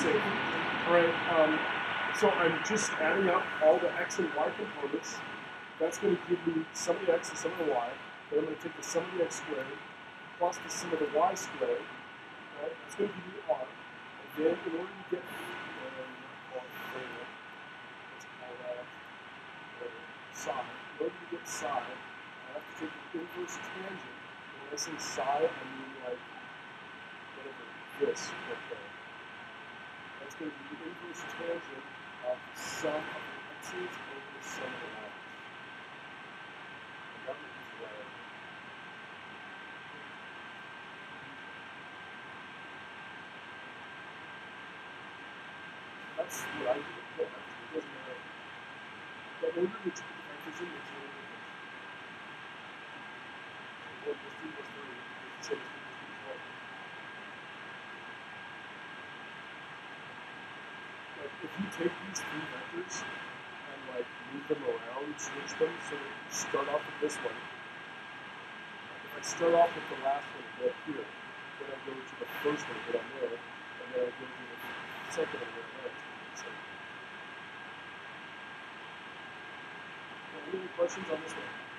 safe. All right. Um, so I'm just adding up all the x and y components. That's going to give me sum of the x and sum of the y. Then I'm going to take the sum of the x squared plus the sum of the y squared. Right? That's going to give me r. And then in order to get psi. In order to get psi, I have to take the inverse tangent. And when I say psi, I mean like whatever this right there. It's going to be the inverse tangent of the sum of the x's over the sum of the y's. That's what I do. Well, actually, it doesn't matter. The order which you put the in makes no difference. plus 3 if you take these three vectors and like move them around, switch them, so that start off with this one. If I start off with the last one up here, then I go to the first one go down there, and then I go to the second one go down there. Any questions on this one?